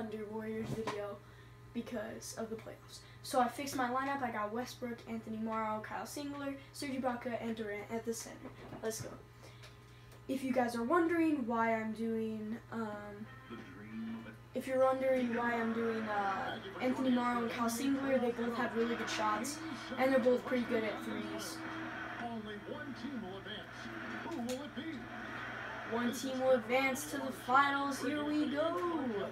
Thunder Warriors video because of the playoffs. So I fixed my lineup. I got Westbrook, Anthony Morrow, Kyle Singler, Serge Ibaka, and Durant at the center. Let's go. If you guys are wondering why I'm doing, um, if you're wondering why I'm doing uh, Anthony Morrow and Kyle Singler, they both have really good shots, and they're both pretty good at threes. Only one team will advance. One team will advance to the finals. Here we go.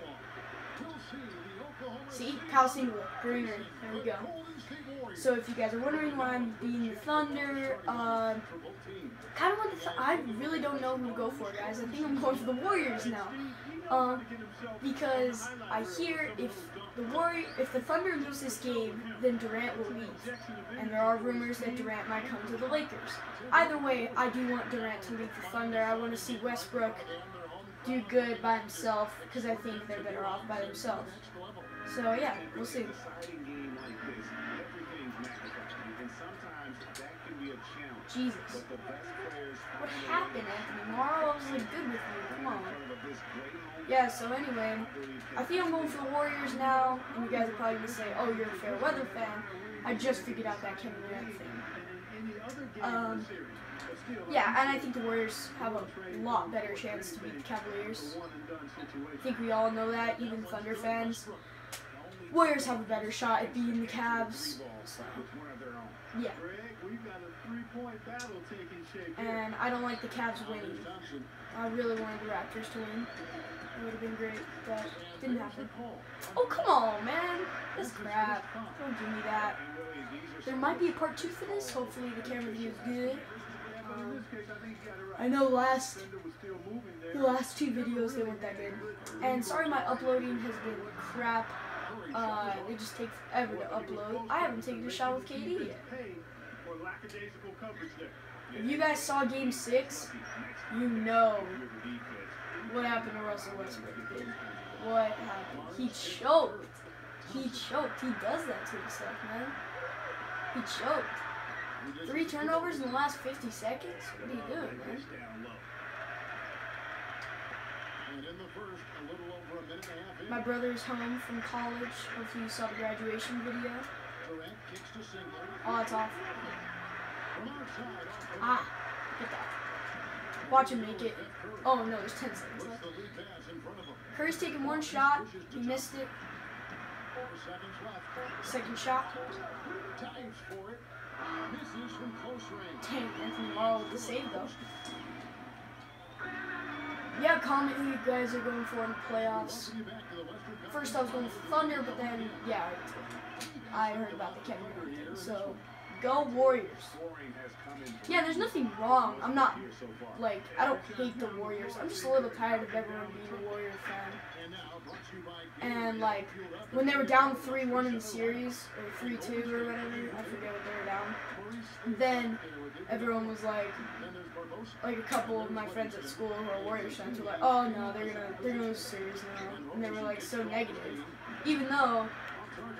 See Kyle Singler, greenery. There we go. So if you guys are wondering why I'm being the Thunder, uh, teams. kind of want the th- I really don't know who to go for, guys. I think I'm going for the Warriors now, um, because I hear if the Warrior, if the Thunder lose this game, then Durant will leave, and there are rumors that Durant might come to the Lakers. Either way, I do want Durant to leave the Thunder. I want to see Westbrook do good by himself because I think they're better off by themselves. So yeah, we'll see. Jesus, what happened, Anthony Morrow? Was like good with you. Come on. Yeah, so anyway, I think I'm going for the Warriors now, and you guys are probably gonna say, "Oh, you're a fair weather fan." I just figured out that Kevin Durant thing. Um, yeah, and I think the Warriors have a lot better chance to beat the Cavaliers. I think we all know that, even Thunder fans. Warriors have a better shot at beating the Cavs. Yeah, and I don't like the Cavs winning. I really wanted the Raptors to win. It would have been great, but didn't happen. Oh, come on, man. This crap. Don't give me that. There might be a part two for this. Hopefully the camera view is good. Um, I know last the last two videos they weren't that good. And sorry my uploading has been crap. Uh, they just take forever to upload. I haven't taken a shot with KD yet. If you guys saw Game Six, you know what happened to Russell Westbrook. What happened? He choked. He choked. He does that to himself, man. He choked. Three turnovers in the last 50 seconds? What are you doing, man? And in the first, a little over a minute and a half in, My brother's home from college. Hopefully you saw the graduation video. Durant kicks to Singler. Oh, it's off. From outside, off the Ah, get that. Watch him make it. Oh no, there's 10 seconds left. Curry's taking one shot. He missed it. Second shot. Dang, Anthony Morrow with the save though. Yeah, comment who you guys are going for in the playoffs. First I was going for Thunder, but then, yeah, I heard about the Kevin Durant thing. So, go Warriors. Yeah, there's nothing wrong. I'm not, like, I don't hate the Warriors. I'm just a little tired of everyone being a Warrior fan. And to like, when they were down 3-1 in the series, or 3-2 or whatever, I forget what they were down, then everyone was like, like a couple of my friends at school who are Warriors fans were like, oh no, they're gonna they're gonna lose the series now, and they were like so negative, even though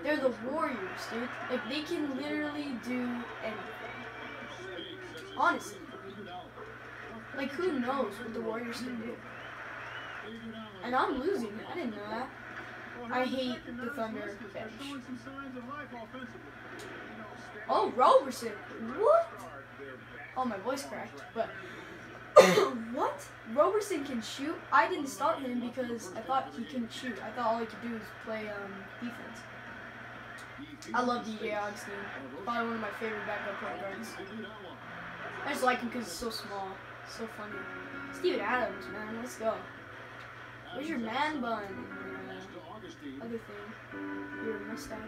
they're the Warriors, dude. Like they can literally do anything. Honestly, like who knows what the Warriors can do? And I'm losing. I didn't know that. I hate the Thunder bench. Oh, Roberson. What? Oh, my voice cracked. But what? Roberson can shoot. I didn't start him because I thought he couldn't shoot. I thought all he could do was play um, defense. I love DJ Augustin. Probably one of my favorite backup point guards. I just like him because he's so small, so funny. Steven Adams, man, let's go. Where's your man bun? Other thing, your mustache.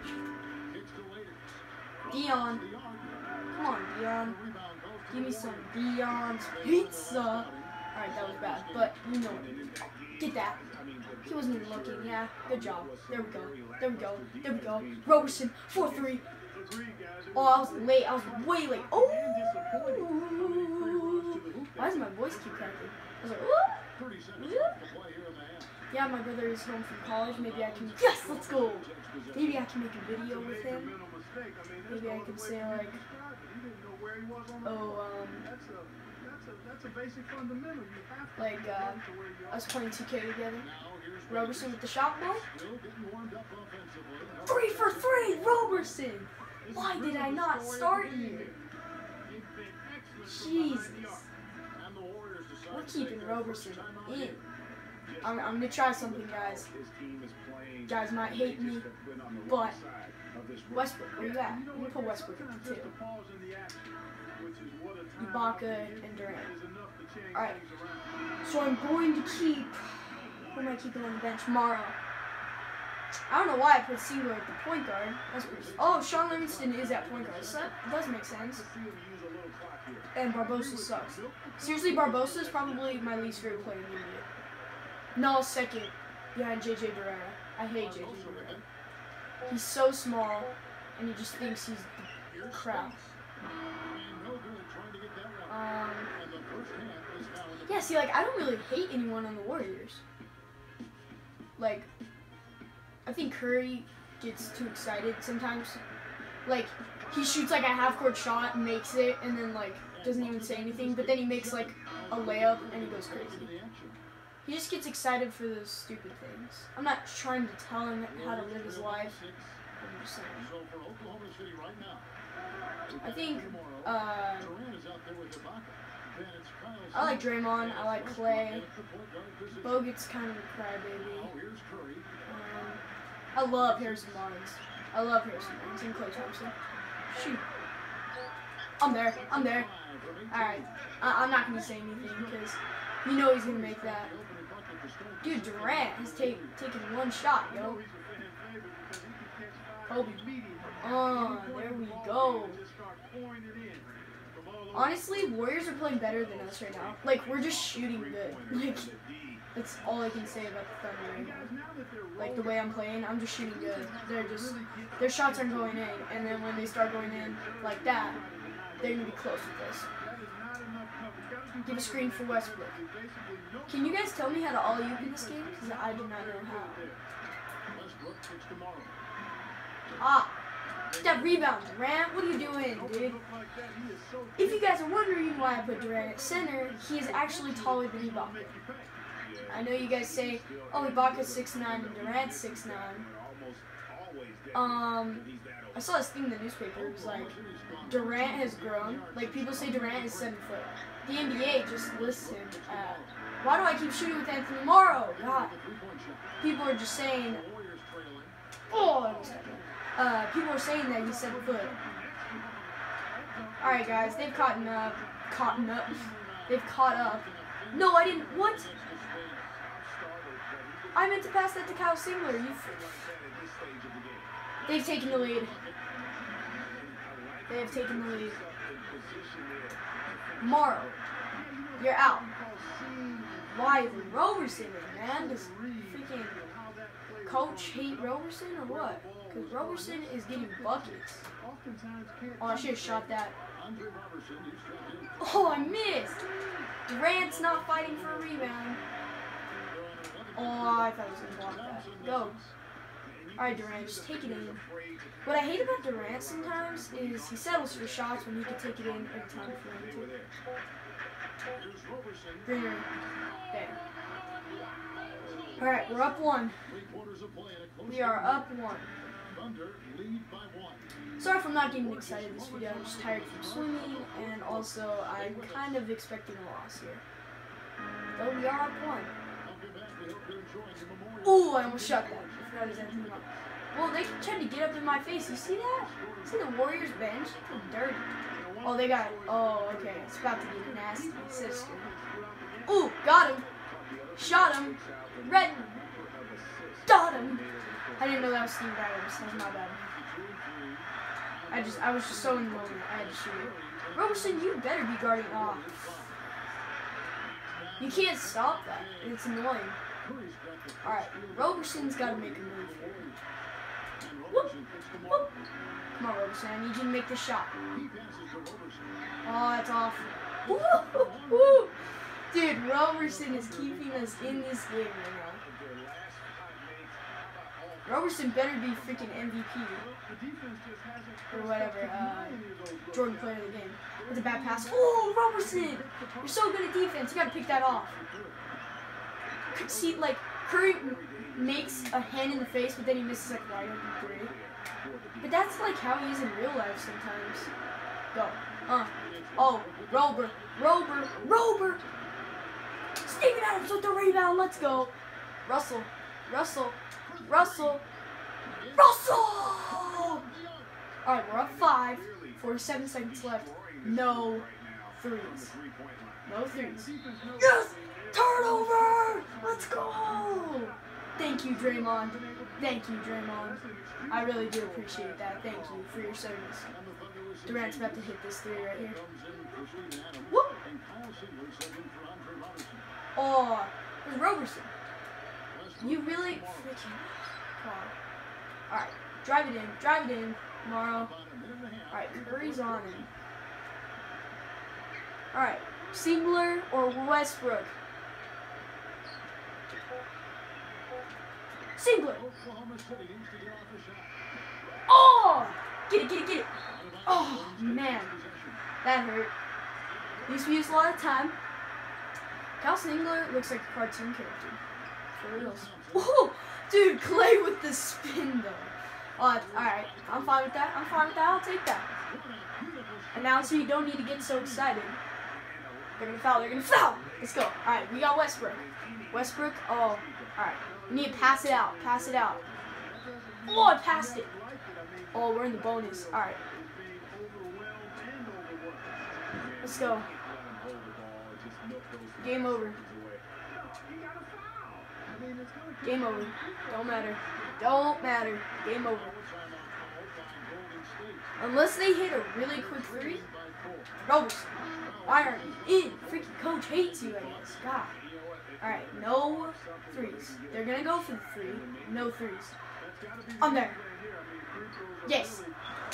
Dion, come on, Dion. Give me some Dion's pizza. Alright, that was bad, but you know it. Get that. He wasn't even looking. Yeah, good job. There we go. There we go. There we go. Roberson, 4 3. Oh, I was late. I was way late. Oh! Why does my voice keep cracking? I was like, ooh! 30 seconds left to play here in the half. Yeah, my brother is home from college. Maybe I can. Yes, let's go! Maybe I can make a video with him. Maybe I way say, like, oh, um, a that's a basic fundamental. You have to Like, uh, to where you are. us playing 2K together. Now Roberson with the shot boy. Still getting warmed up offensively. Three for three, Roberson. Why did I not story of the start? You've been excellent from behind the Jesus. arc. And the Warriors decide We're keeping take Roberson in. I'm, I'm gonna try something, guys. His team is playing. Guys might hate They me, just been on the but side of this race. Westbrook, where you at? You know I'm gonna put Westbrook sometimes too. Ibaka and Durant. is enough to change All right. So I'm going to keep. Who am I keeping on the bench? Morrow. I don't know why I put Singler at the point guard. Oh, Shaun Livingston is at point guard. So that does make sense. And Barbosa sucks. Seriously, Barbosa is probably my least favorite player in the NBA. No, second behind JJ Barea. I hate JJ Barea. He's so small, and he just thinks he's the crap. And no good trying to get that one. Um, And the first half is now in the yeah, see, like I don't really hate anyone on the Warriors. Like, I think Curry gets too excited sometimes. Like, he shoots like a half court shot, makes it, and then like doesn't even say anything. But then he makes like a layup and he goes crazy. He just gets excited for those stupid things. I'm not trying to tell him how to live his life. I'm just saying. I think, uh, I like. Draymond. I like Klay. Bogut's kind of a crybaby. Um, I love Harrison Barnes. I love Harrison Barnes and Klay Thompson. Shoot. I'm there. I'm there. Five from 18. Alright. I- I'm not going to say anything because you know he's going to make that. Dude, Durant has ta- taken one shot, yo. Oh, there we go. Honestly, Warriors are playing better than us right now. Like, we're just shooting good. Like, that's all I can say about the Thunder right now. Like, the way I'm playing, I'm just shooting good. They're just, their shots aren't going in. And then when they start going in like that, they're going to be close with do Give a screen for Westbrook. Can you guys tell me how to all you in this game? Because I do not know how. Ah, that rebound, Durant. What are you doing, dude? If you guys are wondering why I put Durant at center, he is actually taller than Ibaka. I know you guys say, oh, Ibaka's 6'9 and Durant's 6'9. Um, I saw this thing in the newspaper. It was like, Durant has grown. Like, people say Durant is 7 foot. The NBA just lists him at. Why do I keep shooting with Anthony Morrow? God. People are just saying, oh, uh, people are saying that he's 7 foot. Alright, guys, they've caught up. Caught up. They've caught up. No, I didn't. What? I meant to pass that to Kyle Singler. You. They've taken the lead. They have taken the lead. Morrow, you're out. Why is Roberson man? Does freaking coach hate Roberson or what? Because Roberson is getting buckets. Oh, I should have shot that. Oh, I missed. Durant's not fighting for a rebound. Oh, I thought he was gonna block that. Go. Alright, Durant, just take it in. What I hate about Durant sometimes is he settles for shots when he can take it in every time for him to. Greener. There. Alright, we're up one. We are up one. Sorry if I'm not getting excited this video. I'm just tired from swimming, and also I'm kind of expecting a loss here. But we are up one. Be. Ooh, I almost shot that. I forgot Mark. Well, they tried to get up in my face. You see that? See the Warriors bench? They're dirty. Oh, they got. Oh, okay. It's about to get nasty, sister. Ooh, got him. Shot him. Red. Got him. I didn't know that was Steve Adams. That was my bad. I just, I was just so in the moment. I had to shoot it. Roberson, you better be guarding off. You can't stop that. It's annoying. Alright, Roberson's got to make a move. Whoop, whoop. Come on, Roberson. I need you to make the shot. Oh, off. Woo, woo, woo. Dude, Roberson is keeping us in this game right now. Roberson better be freaking MVP or whatever. Uh, Jordan player of the game. With a bad pass. Oh, Roberson! You're so good at defense. You gotta pick that off. See like Curry makes a hand in the face, but then he misses like wide open three. But that's like how he is in real life sometimes. Go. Uh. Oh, Rober, Rober, Rober. Steven Adams with the rebound. Let's go. Russell, Russell, Russell, Russell. All right, we're up five. 47 seconds left. No threes. No threes. Yes! Turnover! Let's go! Thank you, Draymond. Thank you, Draymond. I really do appreciate that. Thank you for your service. Durant's about to hit this three right here. Whoop! Oh, it's Roberson. You really freaking. Oh. Alright, drive it in. Drive it in, Morrow. Alright, Curry's on. Alright, Singler or Westbrook? Singler! Oh! Get it, get it, get it! Oh, man. That hurt. At least we used a lot of time. Cal Singler looks like a cartoon character. For reals. Oh, dude, Klay with the spin though. Uh, alright, I'm fine with that. I'm fine with that. I'll take that. Announcer, you don't need to get so excited. They're gonna foul. They're gonna foul. Let's go. All right, we got Westbrook. Westbrook. Oh, all right. We need to pass it out. Pass it out. Oh, I passed it. Oh, we're in the bonus. All right. Let's go. Game over. Game over. Don't matter. Don't matter. Game over. Unless they hit a really quick three. Roberson. Why in? Freaking coach hates you, I guess. God. Alright, no threes. They're gonna go for the three. No threes. I'm there. Yes.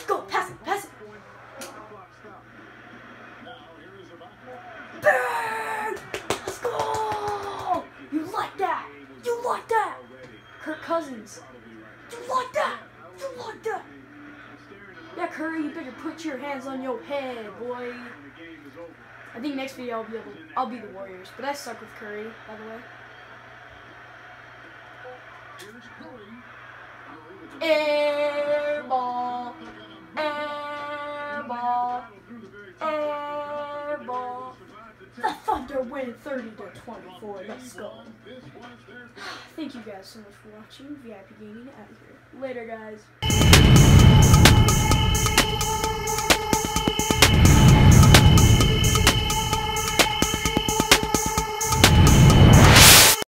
Go, pass it, pass it. Burn! Let's go! You like that? You like that? Kirk Cousins. Like that? Yeah, Curry, you better put your hands on your head, boy. I think next video I'll be able, I'll be the Warriors, but I suck with Curry, by the way. Air The Thunder win 30 to 24. Let's go. Thank you guys so much for watching. VIP Gaming out here. Later, guys.